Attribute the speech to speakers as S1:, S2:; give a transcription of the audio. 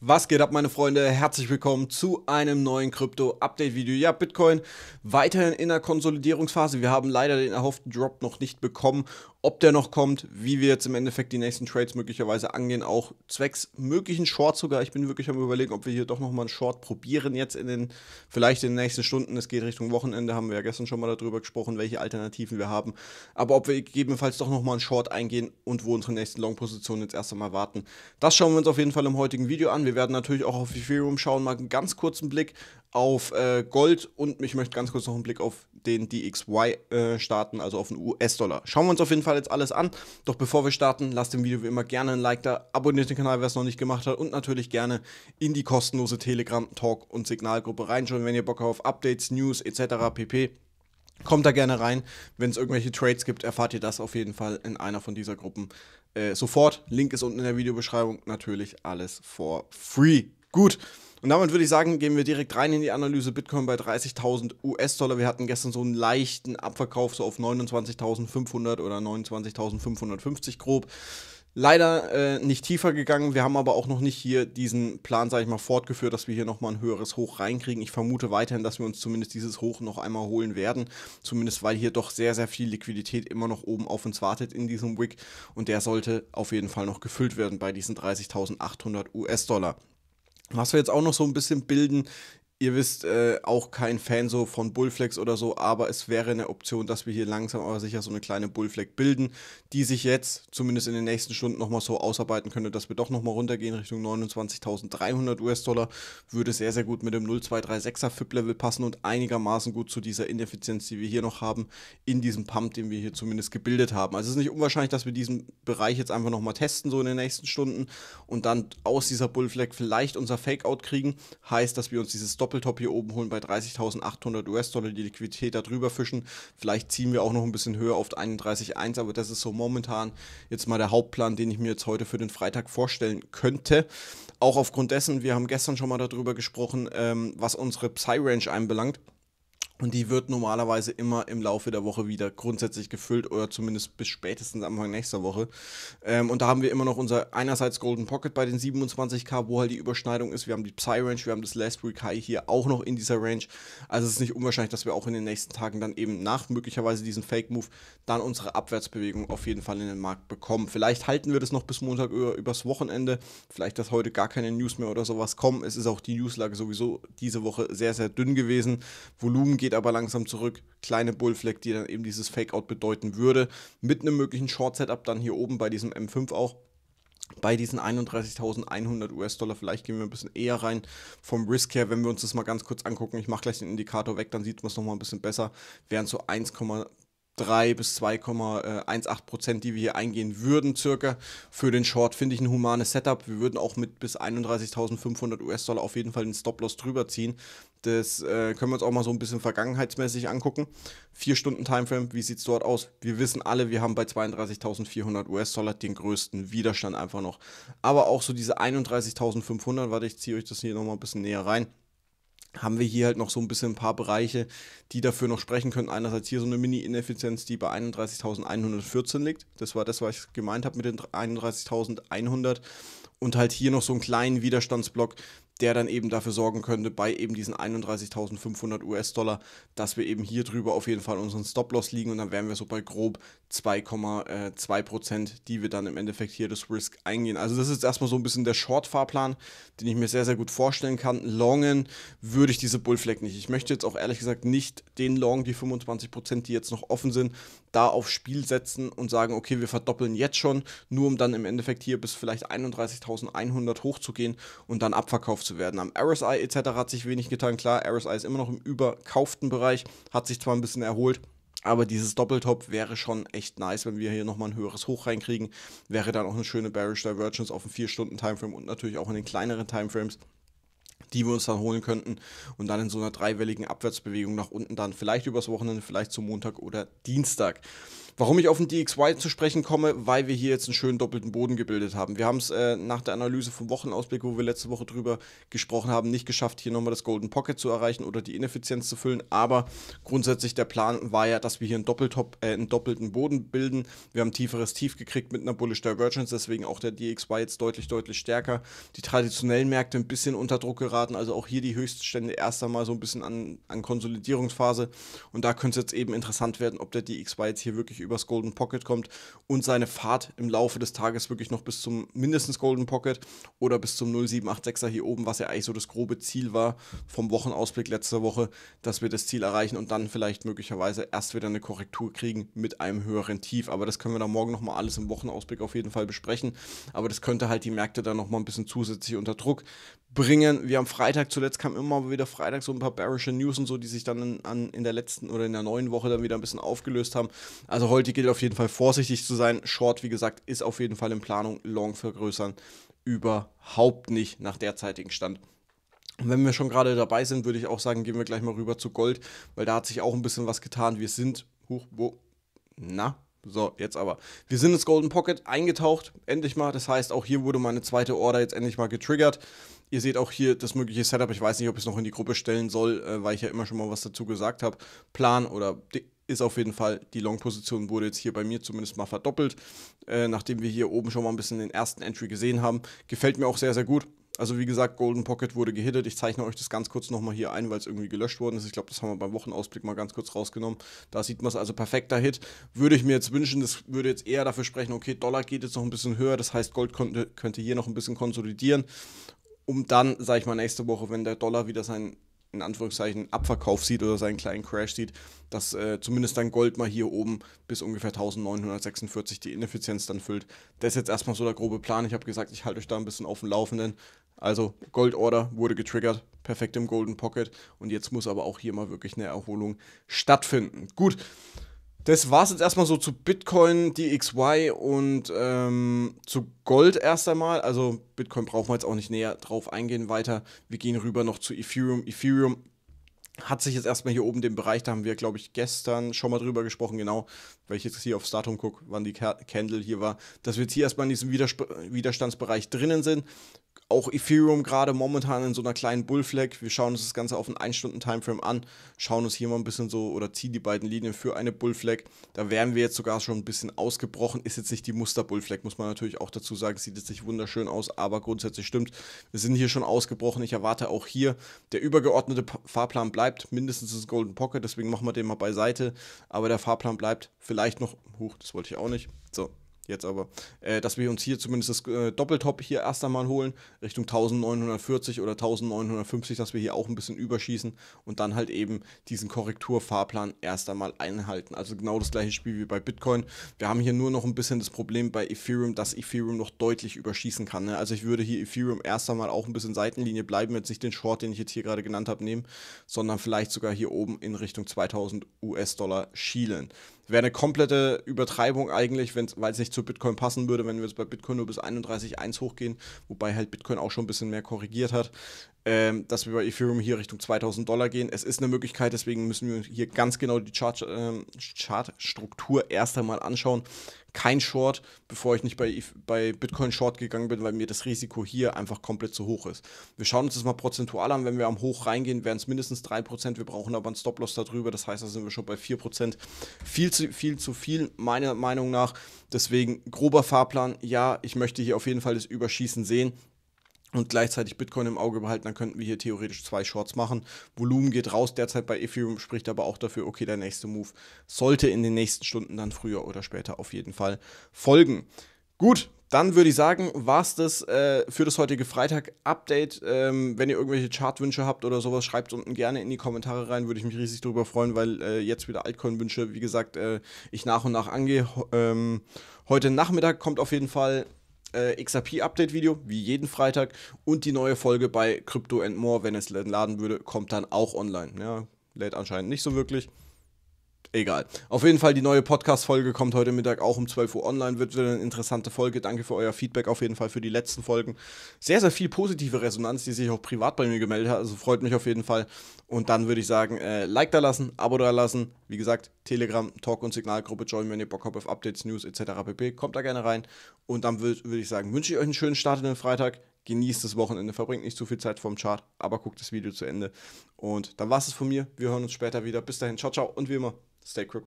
S1: Was geht ab, meine Freunde? Herzlich willkommen zu einem neuen Krypto-Update-Video. Ja, Bitcoin weiterhin in der Konsolidierungsphase. Wir haben leider den erhofften Drop noch nicht bekommen ob der noch kommt, wie wir jetzt im Endeffekt die nächsten Trades möglicherweise angehen, auch zwecks möglichen Shorts sogar. Ich bin wirklich am überlegen, ob wir hier doch nochmal einen Short probieren jetzt in den, vielleicht in den nächsten Stunden. Es geht Richtung Wochenende, haben wir ja gestern schon mal darüber gesprochen, welche Alternativen wir haben. Aber ob wir gegebenenfalls doch nochmal einen Short eingehen und wo unsere nächsten Long-Positionen jetzt erst einmal warten. Das schauen wir uns auf jeden Fall im heutigen Video an. Wir werden natürlich auch auf Ethereum schauen, mal einen ganz kurzen Blick auf äh, Gold und ich möchte ganz kurz noch einen Blick auf den DXY äh, starten, also auf den US-Dollar. Schauen wir uns auf jeden Fall jetzt alles an. Doch bevor wir starten, lasst dem Video wie immer gerne ein Like da, abonniert den Kanal, wer es noch nicht gemacht hat und natürlich gerne in die kostenlose Telegram, Talk und Signalgruppe reinschauen, wenn ihr Bock habt auf Updates, News etc. pp. Kommt da gerne rein. Wenn es irgendwelche Trades gibt, erfahrt ihr das auf jeden Fall in einer von dieser Gruppen äh, sofort. Link ist unten in der Videobeschreibung. Natürlich alles for free. Gut. Und damit würde ich sagen, gehen wir direkt rein in die Analyse. Bitcoin bei 30.000 US-Dollar. Wir hatten gestern so einen leichten Abverkauf, so auf 29.500 oder 29.550 grob. Leider äh, nicht tiefer gegangen. Wir haben aber auch noch nicht hier diesen Plan, sage ich mal, fortgeführt, dass wir hier nochmal ein höheres Hoch reinkriegen. Ich vermute weiterhin, dass wir uns zumindest dieses Hoch noch einmal holen werden. Zumindest weil hier doch sehr, sehr viel Liquidität immer noch oben auf uns wartet in diesem Wick. Und der sollte auf jeden Fall noch gefüllt werden bei diesen 30.800 US-Dollar. Was wir jetzt auch noch so ein bisschen bilden, Ihr wisst, äh, auch kein Fan so von Bullflex oder so, aber es wäre eine Option, dass wir hier langsam aber sicher so eine kleine Bullflex bilden, die sich jetzt zumindest in den nächsten Stunden nochmal so ausarbeiten könnte, dass wir doch nochmal runtergehen Richtung 29.300 US-Dollar. Würde sehr, sehr gut mit dem 0236er FIP-Level passen und einigermaßen gut zu dieser Ineffizienz, die wir hier noch haben, in diesem Pump, den wir hier zumindest gebildet haben. Also es ist nicht unwahrscheinlich, dass wir diesen Bereich jetzt einfach nochmal testen, so in den nächsten Stunden und dann aus dieser Bullflex vielleicht unser Fake-Out kriegen. Heißt, dass wir uns dieses Doppel Doppeltop hier oben holen bei 30.800 US-Dollar, die Liquidität da drüber fischen. Vielleicht ziehen wir auch noch ein bisschen höher auf 31.1, aber das ist so momentan jetzt mal der Hauptplan, den ich mir jetzt heute für den Freitag vorstellen könnte. Auch aufgrund dessen, wir haben gestern schon mal darüber gesprochen, ähm, was unsere Psy-Range einbelangt. Und die wird normalerweise immer im Laufe der Woche wieder grundsätzlich gefüllt oder zumindest bis spätestens Anfang nächster Woche. Ähm, und da haben wir immer noch unser einerseits Golden Pocket bei den 27k, wo halt die Überschneidung ist. Wir haben die Psy Range, wir haben das Last Week High hier auch noch in dieser Range. Also es ist nicht unwahrscheinlich, dass wir auch in den nächsten Tagen dann eben nach möglicherweise diesem Fake Move dann unsere Abwärtsbewegung auf jeden Fall in den Markt bekommen. Vielleicht halten wir das noch bis Montag über, übers Wochenende. Vielleicht, dass heute gar keine News mehr oder sowas kommen. Es ist auch die Newslage sowieso diese Woche sehr, sehr dünn gewesen. Volumen geht aber langsam zurück. Kleine Bullfleck, die dann eben dieses Fake-Out bedeuten würde. Mit einem möglichen Short-Setup dann hier oben bei diesem M5 auch bei diesen 31.100 US-Dollar. Vielleicht gehen wir ein bisschen eher rein vom Risk her, wenn wir uns das mal ganz kurz angucken. Ich mache gleich den Indikator weg, dann sieht man es nochmal ein bisschen besser. Wären so 1,3 bis 2,18 Prozent, die wir hier eingehen würden, circa für den Short, finde ich ein humanes Setup. Wir würden auch mit bis 31.500 US-Dollar auf jeden Fall den Stop-Loss drüber ziehen. Das äh, können wir uns auch mal so ein bisschen vergangenheitsmäßig angucken. Vier Stunden Timeframe, wie sieht es dort aus? Wir wissen alle, wir haben bei 32.400 US-Dollar den größten Widerstand einfach noch. Aber auch so diese 31.500, warte, ich ziehe euch das hier nochmal ein bisschen näher rein haben wir hier halt noch so ein bisschen ein paar Bereiche, die dafür noch sprechen könnten. Einerseits hier so eine Mini-Ineffizienz, die bei 31.114 liegt. Das war das, was ich gemeint habe mit den 31.100. Und halt hier noch so einen kleinen Widerstandsblock, der dann eben dafür sorgen könnte, bei eben diesen 31.500 US-Dollar, dass wir eben hier drüber auf jeden Fall unseren Stop-Loss liegen und dann wären wir so bei grob 2,2%, die wir dann im Endeffekt hier das Risk eingehen. Also das ist erstmal so ein bisschen der Short-Fahrplan, den ich mir sehr, sehr gut vorstellen kann. Longen würde ich diese Bullflag nicht. Ich möchte jetzt auch ehrlich gesagt nicht den Long, die 25%, die jetzt noch offen sind, da aufs Spiel setzen und sagen, okay, wir verdoppeln jetzt schon, nur um dann im Endeffekt hier bis vielleicht 31.100 hochzugehen und dann abverkauft zu werden. Am RSI etc. hat sich wenig getan. Klar, RSI ist immer noch im überkauften Bereich, hat sich zwar ein bisschen erholt, aber dieses Doppeltop wäre schon echt nice, wenn wir hier nochmal ein höheres Hoch reinkriegen. Wäre dann auch eine schöne Bearish Divergence auf dem 4-Stunden-Timeframe und natürlich auch in den kleineren Timeframes die wir uns dann holen könnten und dann in so einer dreiwelligen Abwärtsbewegung nach unten dann vielleicht übers Wochenende, vielleicht zum Montag oder Dienstag. Warum ich auf den DXY zu sprechen komme, weil wir hier jetzt einen schönen doppelten Boden gebildet haben. Wir haben es äh, nach der Analyse vom Wochenausblick, wo wir letzte Woche drüber gesprochen haben, nicht geschafft, hier nochmal das Golden Pocket zu erreichen oder die Ineffizienz zu füllen. Aber grundsätzlich der Plan war ja, dass wir hier einen, Doppeltop, äh, einen doppelten Boden bilden. Wir haben tieferes Tief gekriegt mit einer Bullish Divergence, deswegen auch der DXY jetzt deutlich, deutlich stärker. Die traditionellen Märkte ein bisschen unter Druck geraten, also auch hier die Höchststände erst einmal so ein bisschen an, an Konsolidierungsphase. Und da könnte es jetzt eben interessant werden, ob der DXY jetzt hier wirklich übers Golden Pocket kommt und seine Fahrt im Laufe des Tages wirklich noch bis zum mindestens Golden Pocket oder bis zum 0786er hier oben, was ja eigentlich so das grobe Ziel war vom Wochenausblick letzter Woche, dass wir das Ziel erreichen und dann vielleicht möglicherweise erst wieder eine Korrektur kriegen mit einem höheren Tief. Aber das können wir dann morgen nochmal alles im Wochenausblick auf jeden Fall besprechen. Aber das könnte halt die Märkte dann nochmal ein bisschen zusätzlich unter Druck bringen. Wir am Freitag, zuletzt kam immer wieder Freitag so ein paar bearische News und so, die sich dann in, an, in der letzten oder in der neuen Woche dann wieder ein bisschen aufgelöst haben. Also heute gilt auf jeden Fall vorsichtig zu sein. Short, wie gesagt, ist auf jeden Fall in Planung. Long vergrößern überhaupt nicht nach derzeitigem Stand. Und wenn wir schon gerade dabei sind, würde ich auch sagen, gehen wir gleich mal rüber zu Gold, weil da hat sich auch ein bisschen was getan. Wir sind, huch, wo, na, so, jetzt aber. Wir sind ins Golden Pocket eingetaucht, endlich mal. Das heißt, auch hier wurde meine zweite Order jetzt endlich mal getriggert. Ihr seht auch hier das mögliche Setup. Ich weiß nicht, ob ich es noch in die Gruppe stellen soll, äh, weil ich ja immer schon mal was dazu gesagt habe. Plan oder ist auf jeden Fall, die Long-Position wurde jetzt hier bei mir zumindest mal verdoppelt, äh, nachdem wir hier oben schon mal ein bisschen den ersten Entry gesehen haben. Gefällt mir auch sehr, sehr gut. Also wie gesagt, Golden Pocket wurde gehittet. Ich zeichne euch das ganz kurz nochmal hier ein, weil es irgendwie gelöscht worden ist. Ich glaube, das haben wir beim Wochenausblick mal ganz kurz rausgenommen. Da sieht man es also perfekter Hit. Würde ich mir jetzt wünschen, das würde jetzt eher dafür sprechen, okay, Dollar geht jetzt noch ein bisschen höher. Das heißt, Gold könnte, könnte hier noch ein bisschen konsolidieren, um dann, sage ich mal, nächste Woche, wenn der Dollar wieder seinen in Anführungszeichen Abverkauf sieht oder seinen kleinen Crash sieht, dass äh, zumindest dann Gold mal hier oben bis ungefähr 1946 die Ineffizienz dann füllt. Das ist jetzt erstmal so der grobe Plan. Ich habe gesagt, ich halte euch da ein bisschen auf dem Laufenden. Also Gold Order wurde getriggert, perfekt im Golden Pocket und jetzt muss aber auch hier mal wirklich eine Erholung stattfinden. Gut, das war es jetzt erstmal so zu Bitcoin, DXY und ähm, zu Gold erst einmal. Also Bitcoin brauchen wir jetzt auch nicht näher drauf eingehen weiter. Wir gehen rüber noch zu Ethereum. Ethereum hat sich jetzt erstmal hier oben den Bereich, da haben wir, glaube ich, gestern schon mal drüber gesprochen, genau, weil ich jetzt hier auf Startum gucke, wann die Candle hier war, dass wir jetzt hier erstmal in diesem Widerstandsbereich drinnen sind auch Ethereum gerade momentan in so einer kleinen Bullflag. Wir schauen uns das Ganze auf einen 1-Stunden-Timeframe an, schauen uns hier mal ein bisschen so oder ziehen die beiden Linien für eine Bullflag. Da wären wir jetzt sogar schon ein bisschen ausgebrochen. Ist jetzt nicht die Muster-Bullflag, muss man natürlich auch dazu sagen. Sieht jetzt nicht wunderschön aus, aber grundsätzlich stimmt. Wir sind hier schon ausgebrochen. Ich erwarte auch hier, der übergeordnete Fahrplan bleibt mindestens das Golden Pocket, deswegen machen wir den mal beiseite. Aber der Fahrplan bleibt vielleicht noch, hoch, das wollte ich auch nicht. So, jetzt aber, äh, dass wir uns hier zumindest das äh, Doppeltop hier erst einmal holen, Richtung 1940 oder 1950, dass wir hier auch ein bisschen überschießen und dann halt eben diesen Korrekturfahrplan erst einmal einhalten. Also genau das gleiche Spiel wie bei Bitcoin. Wir haben hier nur noch ein bisschen das Problem bei Ethereum, dass Ethereum noch deutlich überschießen kann. Ne? Also ich würde hier Ethereum erst einmal auch ein bisschen Seitenlinie bleiben, jetzt nicht den Short, den ich jetzt hier gerade genannt habe, nehmen, sondern vielleicht sogar hier oben in Richtung 2000 US-Dollar schielen. Wäre eine komplette Übertreibung eigentlich, weil es nicht zu Bitcoin passen würde, wenn wir jetzt bei Bitcoin nur bis 31,1 hochgehen, wobei halt Bitcoin auch schon ein bisschen mehr korrigiert hat, ähm, dass wir bei Ethereum hier Richtung 2000 Dollar gehen. Es ist eine Möglichkeit, deswegen müssen wir hier ganz genau die Chart, äh, Chartstruktur erst einmal anschauen kein Short, bevor ich nicht bei, bei Bitcoin Short gegangen bin, weil mir das Risiko hier einfach komplett zu hoch ist. Wir schauen uns das mal prozentual an. Wenn wir am Hoch reingehen, wären es mindestens 3%. Wir brauchen aber einen Stop-Loss darüber. Das heißt, da sind wir schon bei 4%. Viel zu viel, zu viel meiner Meinung nach. Deswegen grober Fahrplan. Ja, ich möchte hier auf jeden Fall das Überschießen sehen und gleichzeitig Bitcoin im Auge behalten, dann könnten wir hier theoretisch zwei Shorts machen. Volumen geht raus derzeit bei Ethereum, spricht aber auch dafür, okay, der nächste Move sollte in den nächsten Stunden dann früher oder später auf jeden Fall folgen. Gut, dann würde ich sagen, war es das äh, für das heutige Freitag-Update. Ähm, wenn ihr irgendwelche Chartwünsche habt oder sowas, schreibt unten gerne in die Kommentare rein. Würde ich mich riesig darüber freuen, weil äh, jetzt wieder Altcoin-Wünsche, wie gesagt, äh, ich nach und nach angehe. Ähm, heute Nachmittag kommt auf jeden Fall äh, XRP-Update-Video, wie jeden Freitag. Und die neue Folge bei Crypto and More, wenn es laden würde, kommt dann auch online. Ja, lädt anscheinend nicht so wirklich. Egal. Auf jeden Fall, die neue Podcast-Folge kommt heute Mittag auch um 12 Uhr online. Wird wieder eine interessante Folge. Danke für euer Feedback auf jeden Fall für die letzten Folgen. Sehr, sehr viel positive Resonanz, die sich auch privat bei mir gemeldet hat. Also freut mich auf jeden Fall. Und dann würde ich sagen, äh, Like da lassen, Abo da lassen. Wie gesagt, Telegram, Talk- und Signalgruppe join, wenn ihr Bock habt auf Updates, News etc. pp. Kommt da gerne rein. Und dann würde würd ich sagen, wünsche ich euch einen schönen Start in den Freitag genießt das Wochenende, verbringt nicht zu viel Zeit vorm Chart, aber guckt das Video zu Ende. Und dann war es von mir. Wir hören uns später wieder. Bis dahin, ciao, ciao und wie immer, stay crypto.